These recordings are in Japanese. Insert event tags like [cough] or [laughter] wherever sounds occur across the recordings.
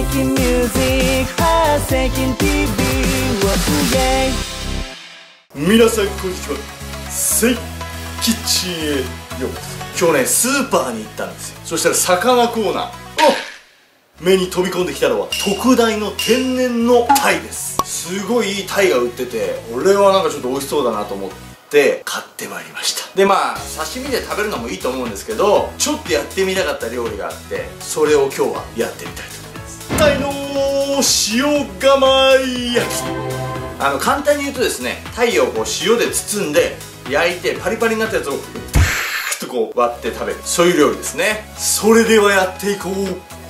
Music, ah, TV, yeah. 皆さんこんにちはセイキッチンへよ。うこそ今日ねスーパーに行ったんですよ。そしたら魚コーナー。あ目に飛び込んできたのは特大の天然のタイです。すごいいいタイが売っててこれはなんかちょっと美味しそうだなと思って。買ってまいりました。でまあ刺身で食べるのもいいと思うんですけどちょっとやってみたかった料理があってそれを今日はやってみたいと思いますタイの塩釜焼き。あの簡単に言うとですねタイをこう塩で包んで焼いてパリパリになったやつをパーッとこう割って食べるそういう料理ですね。それではやっていこう。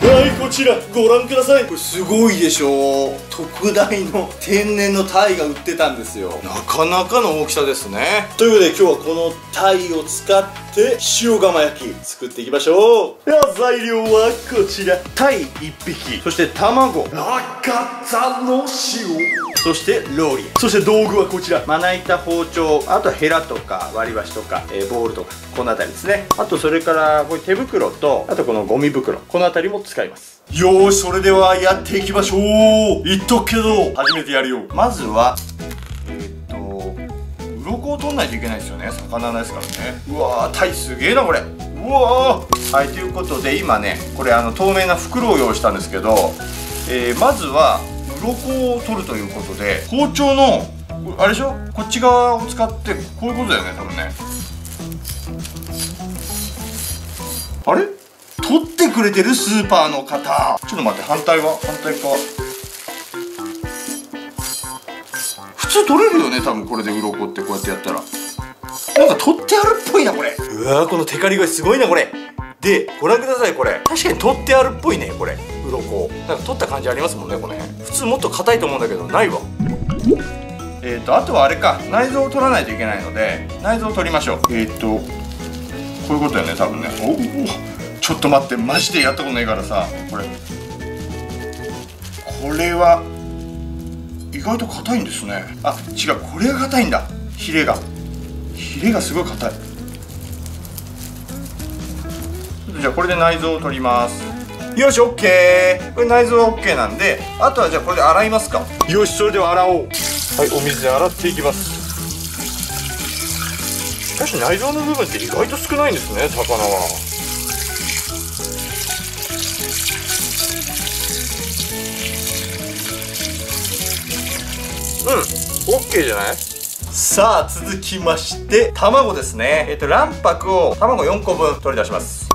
はいこちらご覧ください。これすごいでしょ特大の天然のタイが売ってたんですよ。なかなかの大きさですね。ということで今日はこのタイを使って塩釜焼き作っていきましょう。では材料はこちら。タイ1匹。そして卵。赤さの塩。そしてローリエ。そして道具はこちら。まな板包丁。あとはヘラとか割り箸とか、えー、ボールとかこの辺りですね。あとそれからこれ手袋とあとこのゴミ袋。この辺りも使います。よーしそれではやっていきましょう。言っとくけど。初めてやるよ。まずは鱗を取んないといけないですよね。魚ですからね。うわータイすげえなこれ。うわー。はいということで今ねこれあの透明な袋を用意したんですけど、えー、まずは鱗を取るということで包丁のあれでしょ？こっち側を使ってこういうことだよね多分ね。あれ？取ってくれてるスーパーの方。ちょっと待って反対は？反対側？通取れるよね多分これで鱗ってこうやってやったら。なんか取ってあるっぽいなこれ。うわこのテカリがすごいなこれ。でご覧くださいこれ。確かに取ってあるっぽいねこれ。鱗。なんか取った感じありますもんねこれ。普通もっと硬いと思うんだけどないわ。えっ、ー、とあとはあれか。内臓を取らないといけないので内臓を取りましょう。えっ、ー、とこういうことだよね多分ね。おおちょっと待ってマジでやったことないからさこれ。これは意外と硬いんですね。あ違う。これが硬いんだ。ヒレが。ヒレがすごい硬い。じゃあこれで内臓を取ります。よし OK これ内臓は OK なんであとはじゃあこれで洗いますか。よしそれでは洗おう。はいお水で洗っていきます。しかし内臓の部分って意外と少ないんですね魚は。うん。OK じゃない？さあ続きまして卵ですね。えっ、と卵白を卵4個分取り出します。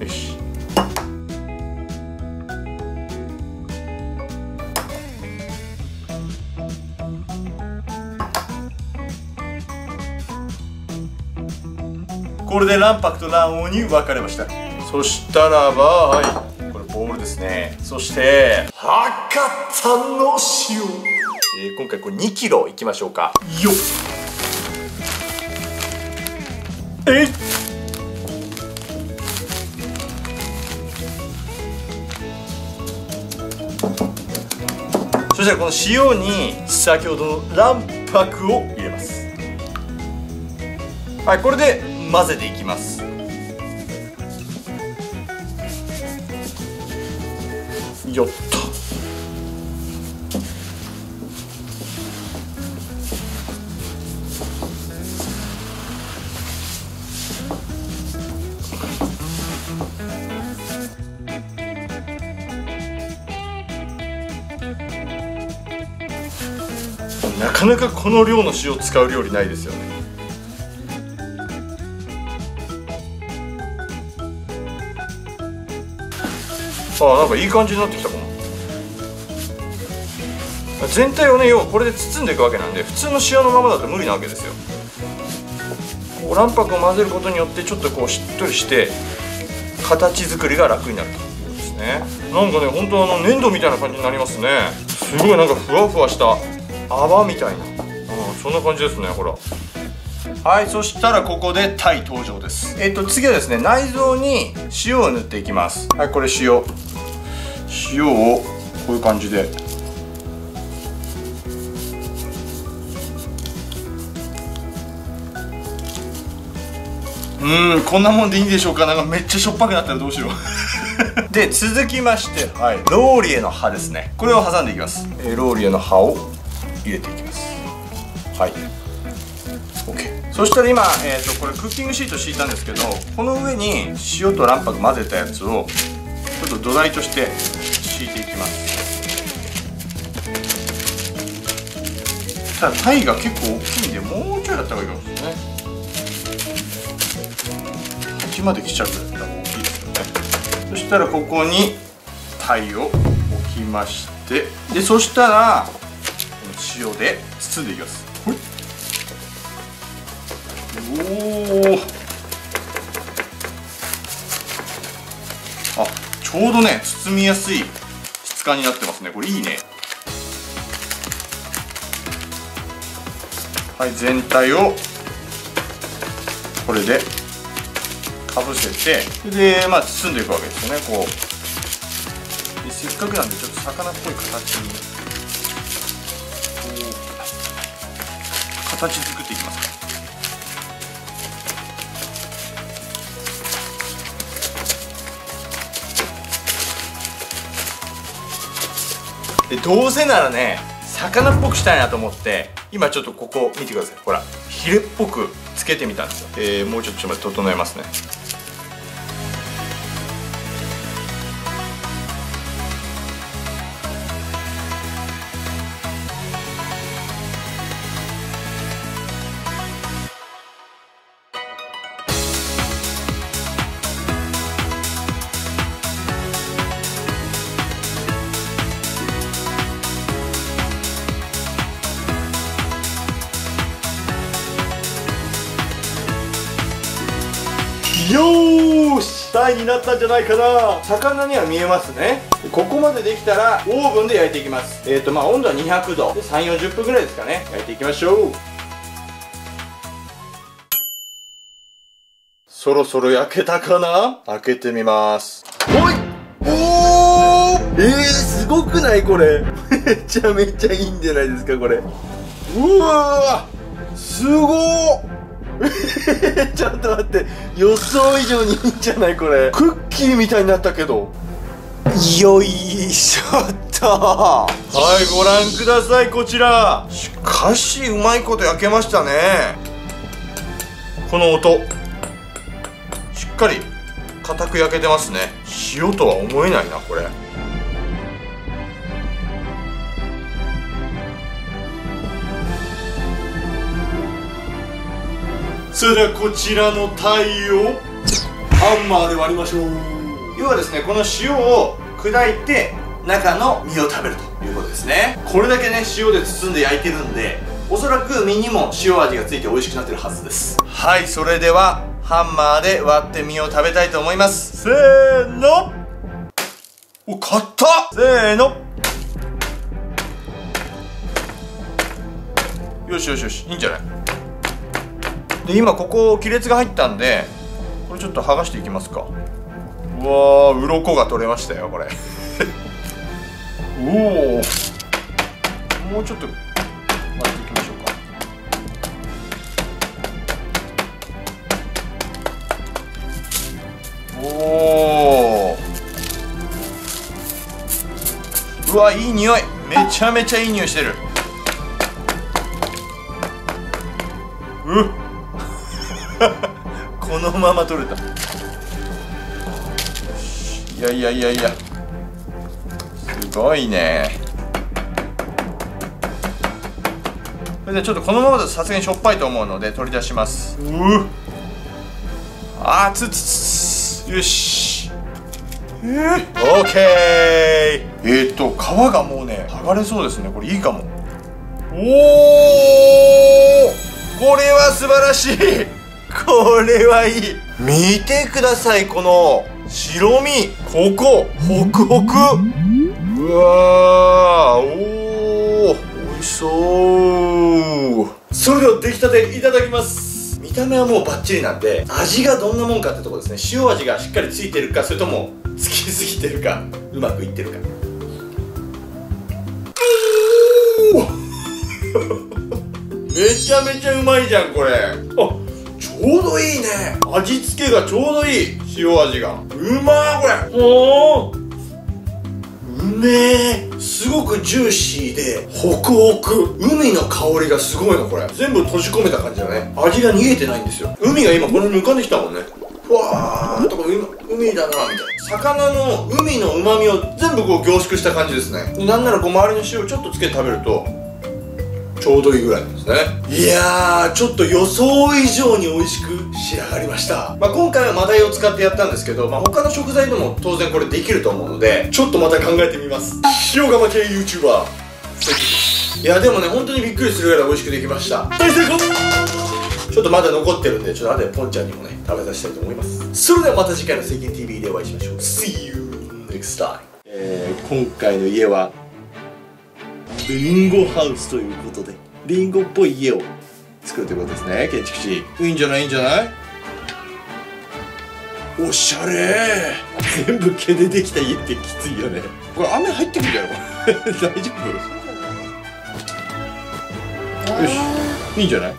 よし。これで卵白と卵黄に分かれました。そしたらばはい。これボウルですね。そして博多の塩、えー、今回これ2キロいきましょうか。よっ。えっそしたらこの塩に先ほどの卵白を入れます。はいこれで混ぜていきますよっと。なかなかこの量の塩を使う料理ないですよね。あなんかいい感じになってきたかも。全体をね要はこれで包んでいくわけなんで普通の塩のままだと無理なわけですよ。こう卵白を混ぜることによってちょっとこうしっとりして形作りが楽になるということですね。なんかね本当あの粘土みたいな感じになりますね。すごいなんかふわふわした泡みたいな、うん、そんな感じですねほら。はいそしたらここでタイ登場です。えっと次はですね内臓に塩を塗っていきます。はいこれ塩。塩をこういう感じで。ーんこんなもんでいいんでしょうか？なんかめっちゃしょっぱくなったらどうしよう。[laughs] で続きまして、はい、ローリエの葉ですね。これを挟んでいきます、えーローリエの葉を入れていきます。はいそしたら今、えー、とこれクッキングシート敷いたんですけどこの上に塩と卵白混ぜたやつをちょっと土台として敷いていきます。ただタイが結構大きいんでもうちょいやった方がいいかもしれないね。8まで来ちゃうぐらい大きいですよね。そしたらここにタイを置きましてでそしたら塩で包んでいきます。おおあちょうどね包みやすい質感になってますね。これいいね。はい全体をこれでかぶせてでまあ包んでいくわけですよね。こう。でせっかくなんでちょっと魚っぽい形にこう形作っていきますか。でどうせならね魚っぽくしたいなと思って今ちょっとここ見てください。ほらヒレっぽくつけてみたんですよ、えー、もうちょっと整えますね。イになったんじゃないかな。魚には見えますね。ここまでできたらオーブンで焼いていきます。えっ、ー、とまあ温度は200度。で3 4 0分ぐらいですかね。焼いていきましょう。そろそろ焼けたかな？開けてみます。ほい！おー！えー、すごくないこれ。[laughs] めちゃめちゃいいんじゃないですかこれ。うわー！すごー！[laughs] ちょっと待って。予想以上にいいんじゃないこれ。クッキーみたいになったけど。よいしょっと。はいご覧くださいこちら。しかしうまいこと焼けましたね。この音。しっかり。硬く焼けてますね。塩とは思えないなこれそれではこちらのタイをハンマーで割りましょう。要はですねこの塩を砕いて中の身を食べるということですね。これだけね塩で包んで焼いてるんでおそらく身にも塩味がついて美味しくなってるはずです。はいそれではハンマーで割って身を食べたいと思います。せーの。お買った。せーの。よしよしよしいいんじゃない？で今ここ亀裂が入ったんでこれちょっと剥がしていきますか。うわー鱗が取れましたよこれ。[laughs] おおもうちょっと割っていきましょうか。おおうわいい匂い。めちゃめちゃいい匂いしてる。うっ。[laughs] このまま取れた。いやいやいやいや。すごいね。それでちょっとこのままだとさすがにしょっぱいと思うので取り出します。うあーつつつよし。えー、オッケー。えー、っと皮がもうね剥がれそうですね。これいいかも。おおこれは素晴らしい。これはいい。見てくださいこの白身。ここホクホク。うわーおー美味しそう。それでは出来たていただきます。見た目はもうバッチリなんで味がどんなもんかってとこですね。塩味がしっかりついてるかそれともつきすぎてるかうまくいってるか。[laughs] めちゃめちゃうまいじゃんこれ。あちょうどいいね。味付けがちょうどいい。塩味が。うまーこれ。おー。うめえすごくジューシーでホクホク。海の香りがすごいのこれ。全部閉じ込めた感じだね。味が逃げてないんですよ。海が今この辺に浮かんできたもんね。ふわーとこう海だなみたいな。魚の海の旨味を全部こう凝縮した感じですね。なんならこう周りの塩ちょっとつけて食べるとちょうどいいぐらいですね。いやーちょっと予想以上に美味しく仕上がりました、まあ、今回はマダイを使ってやったんですけど、まあ、他の食材でも当然これできると思うのでちょっとまた考えてみます。塩釜系 YouTuber 関いやでもね本当にびっくりするぐらい美味しくできました。大成功。ちょっとまだ残ってるんでちょっと後でポンちゃんにもね食べさせたいと思います。それではまた次回の「関 TV」でお会いしましょう。See you next time えー、今回の家はリンゴハウスということでリンゴっぽい家を作るということですね。建築士。いいんじゃない？いいんじゃない？おしゃれ。全部毛でできた家ってきついよね。これ雨入ってくるんじゃな [laughs] 大丈夫？よし。いいんじゃない？